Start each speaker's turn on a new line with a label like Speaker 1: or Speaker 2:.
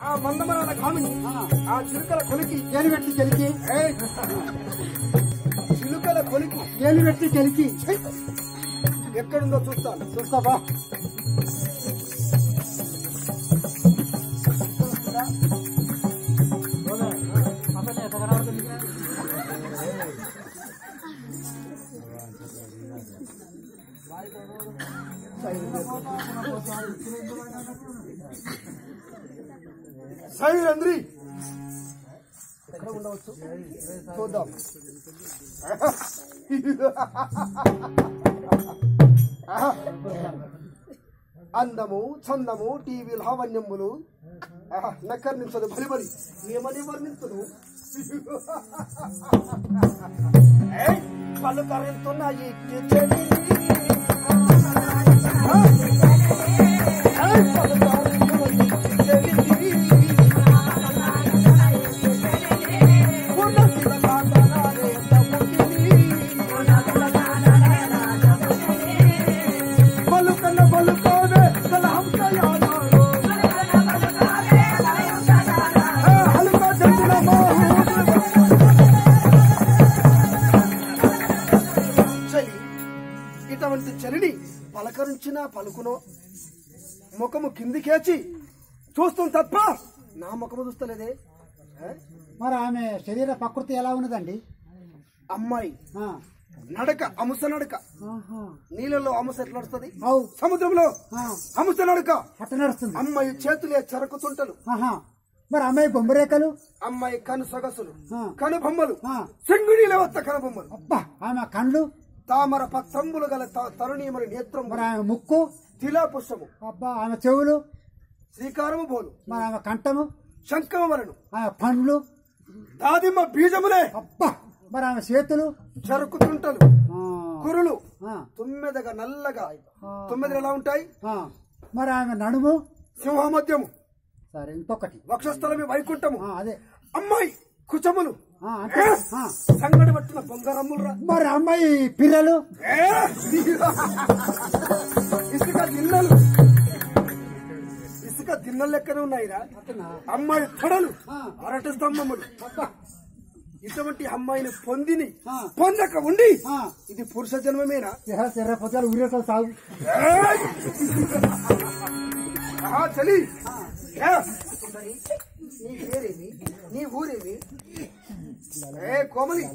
Speaker 1: ఆ మందమరాల కామిని ఆ చిలుకల కొలికి
Speaker 2: ఏలు పెట్టి గెలికి
Speaker 1: చిలుకల కొలికి
Speaker 2: ఏలు పెట్టి గెలికి
Speaker 1: ఎక్కడుందో చూస్తాను.
Speaker 2: చూస్తావా
Speaker 1: సైరంద్రి ఎక్కడ ఉండవచ్చు? చూద్దాం. అందము చందము టీవీ లావణ్యములు ఆహా, నకర్నించదు బలి బలి. ఏమని వర్ణించదు ఏయ్, పళ్ళు కరెంతున్నాయి చలిని పలకరించిన పలుకునో ముఖము కిందికేచి చూస్తుంది తప్ప నా ముఖము చూస్తలేదే?
Speaker 2: మరి ఆమె శరీర ప్రకృతి ఎలా ఉన్నదండి?
Speaker 1: అమ్మాయి. నడక అముస నడక. నీళ్ళలో అముస ఎట్లా నడుస్తుంది? సముద్రంలో. అముస నడక.
Speaker 2: అట్ట నడుస్తుంది.
Speaker 1: అమ్మాయి చేతులే చెరకు తుంటలు
Speaker 2: ఆహా. మరి అమ్మాయి బొమ్మరేఖలు?
Speaker 1: అమ్మాయి కను సొగసులు. కను బొమ్మలు. సింగునీల వద్ద కను బొమ్మలు
Speaker 2: అబ్బా ఆమె కండ్లు
Speaker 1: తామర పత్తంబులు గల త- తరుణీయమని నేత్రం
Speaker 2: మరి ఆమె ముక్కు
Speaker 1: తిలా పుష్పము.
Speaker 2: అబ్బా ఆమె చెవులు
Speaker 1: శ్రీకారము బోలు.
Speaker 2: మరి ఆమె కంఠము
Speaker 1: శంఖము వలను.
Speaker 2: ఆమె పండ్లు
Speaker 1: దాదిమ్మ బీజములే.
Speaker 2: అబ్బా మరి ఆమె చేతులు
Speaker 1: చెరకు తుంటలు. కురులు. తుమ్మెదగా నల్లగా
Speaker 2: ఆ.
Speaker 1: తుమ్మెదలు ఎలా ఉంటాయి.
Speaker 2: మరి ఆమె నడుము
Speaker 1: సింహమధ్యము.
Speaker 2: సరే ఇంకొకటి.
Speaker 1: వక్షస్థలమే వైకుంఠము.
Speaker 2: అదే.
Speaker 1: అమ్మాయి కుచములు. సంగడి పట్టిన బొంగరమ్ములు
Speaker 2: మరి అమ్మాయి పిల్లలు?
Speaker 1: ఇసుక దిన్నలు ఇసుక దిన్నలు లెక్కనే ఉన్నాయిరా. అమ్మాయి తొడలు
Speaker 2: ఆ.
Speaker 1: అరటి స్తంభములు. ఇటువంటి అమ్మాయిని పొందిని. పొందక ఉండి. ఇది పురుష జన్మమేనా?
Speaker 2: ఎర్ర ఎర్ర పొద్దులు ఊరేతో సాగు.
Speaker 1: చలి. నీ పేరేమి? నీ ఊరేమి? É, como ali?